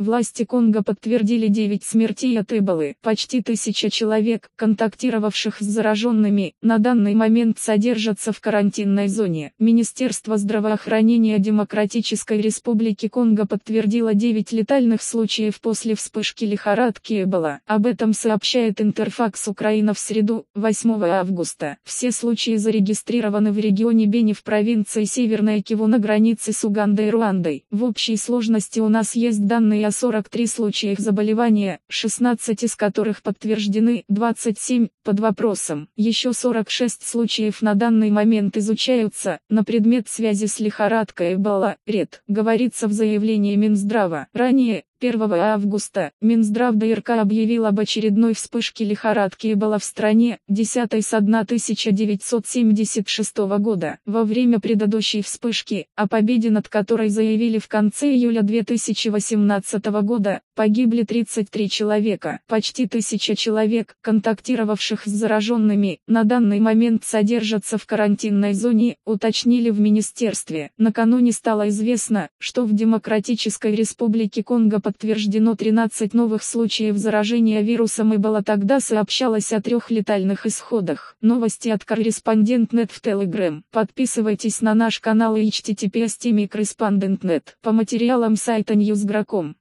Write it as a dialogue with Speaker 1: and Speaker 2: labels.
Speaker 1: Власти Конго подтвердили 9 смертей от Эболы. Почти тысяча человек, контактировавших с зараженными, на данный момент содержатся в карантинной зоне. Министерство здравоохранения Демократической Республики Конго подтвердило 9 летальных случаев после вспышки лихорадки Эбола. Об этом сообщает Интерфакс Украина в среду, 8 августа. Все случаи зарегистрированы в регионе Бени в провинции Северная Киву на границе с Угандой и Руандой. В общей сложности у нас есть данные о 43 случаях заболевания, 16 из которых подтверждены, 27 под вопросом. Еще 46 случаев на данный момент изучаются, на предмет связи с лихорадкой Эбола, РЕД, говорится в заявлении Минздрава. Ранее, 1 августа, Минздрав ДРК объявил об очередной вспышке лихорадки Эбола в стране, 10 с 1976 года. Во время предыдущей вспышки, о победе над которой заявили в конце июля 2018 года, погибли 33 человека. Почти тысяча человек, контактировавших с зараженными, на данный момент содержатся в карантинной зоне, уточнили в министерстве. Накануне стало известно, что в Демократической Республике Конго подтверждено 13 новых случаев заражения вирусом Эбола. Тогда сообщалось о трех летальных исходах. Новости от корреспондент.нет в Telegram. Подписывайтесь на наш канал и https корреспондент.нет по материалам сайта Newsgro.com.